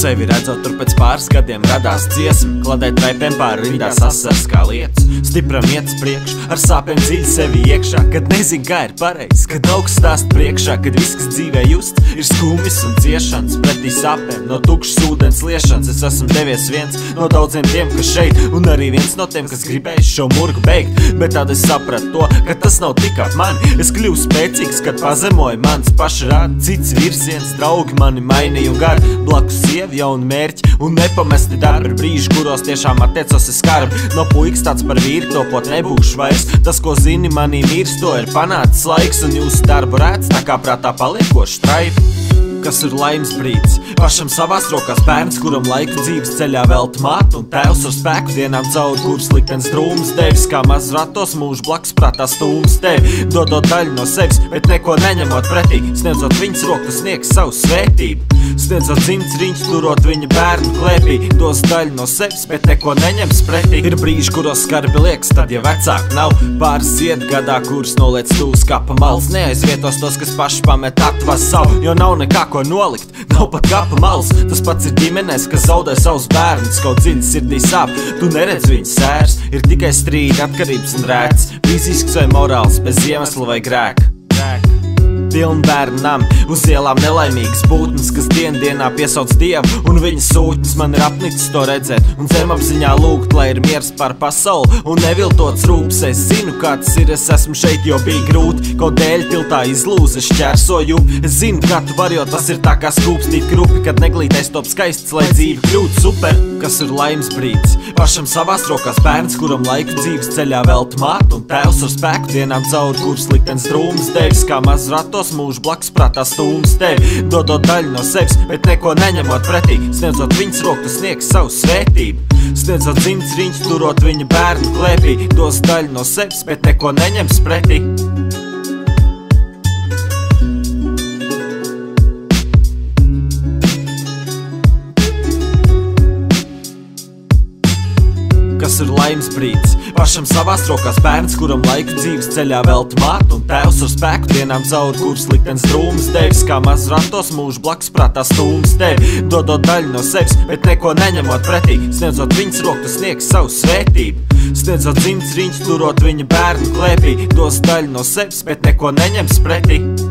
sevi redzot, tur pēc pāris gadiem radās dziesma, kladēt raipiem pāri rindā sasars kā lietas. Stipram iet priekš, ar sāpēm dziļi sevi iekšā, kad nezin, kā ir pareizi, kad augsts stāst priekšā, kad viss, kas dzīvē just, ir skumjas un ciešanas, pretī sāpēm, no tukšas ūdens liešanas. Es esmu devies viens no daudziem tiem, kas šeit, un arī viens no tiem, kas gribēja šo murgu beigt, bet tad es sapratu to, ka tas nav tikai mani. Es kļuvu spēcīgs, kad pazemoju mans pašrāda, cits virziens, draugi mani mainīja un gari, blakus sievi jauni mērķi un nepamesti darbi, brīži, kuros tiešām attiecos es skarbi, no puikas tāds par vīru topot nebūšu vairs. Tas, ko zini, manī mirst, to ir panācis laiks Un jūsu darbu redz, tā kā prātā paliekoši traipi kas ir laimes brīdis. Pašam savās rokās bērns, kuram laiku dzīves ceļā velta māte un tēvs ar spēku dienām cauri, kuras liktenis drūms devis, kā maz ratos mūžu blakus prātā stūms tevi, dodot daļu no sevis, bet neko neņemot pretī, sniedzot viņas roku, sniegs savu svētību. Sniedzot simts riņķus, turot viņa bērnu klēpī, dos daļu no sevis, bet neko neņems pretī. Ir brīži, kuros skarbi liekas, tad ja vecāki nav pāris zied gadā, kurus noliec tūs kā pa malas, neaizvietos tos, kas paši pamet atvas savu, jo nav nekā ko nolikt, nav pat kapa malas. Tas pats ir ģimenēs, kas zaudē savus bērnus, kaut dziļi sirdī sāp. Tu neredz viņas sērs, ir tikai strīdi, atkarības un rēts, fizisks vai morāls, bez iemesla vai grēka pilnu bērnu nam. Uz ielām nelaimīgas būtnes, kas dien dienā piesauc dievu Un viņas sūtnes man ir apnicis to redzēt. Un zemapziņā lūgt, lai ir miers par pasauli Un neviltots rūps, es zinu, kā tas ir Es esmu šeit, jo bija grūti. Kaut dēļ tiltā izlūz, es šķērsoju. Es zinu, kā tu vari, jo tas ir tā kā skūpstīt grupi Kad neglītais top skaists, lai dzīve kļūtu super Kas ir laimes brīdis Pašam savās rokās bērns, kuram laiku dzīves ceļā velt māt Un tēvs ar spēku dienām cauri, kuras liktenis drūmas devis Kā maz ratos tos mūžu blakus prātā stūmas tevi, dodot daļu no sevis, bet neko neņemot pretī. Sniedzot viņas roku, sniegs savu svētību. Sniedzot dzimts riņķus, turot viņa bērnu klēpī, dos daļu no sevis, bet neko neņems pretī. Ir laimes brīdis. Pašam savās rokās bērns, kuram laiku dzīves ceļā velta māte un tēvs ar spēku dienām cauri, kuras liktenis drūmas devis, kā maz ratos mūžu blakus prātā stūmas tevi, dodot daļu no sevis, bet neko neņemot pretī, sniedzot viņas roku, tu sniegs savu svētību. Sniedzot dzimts riņķus, turot viņa bērnu klēpī, dos daļu no sevis, bet neko neņems pretī.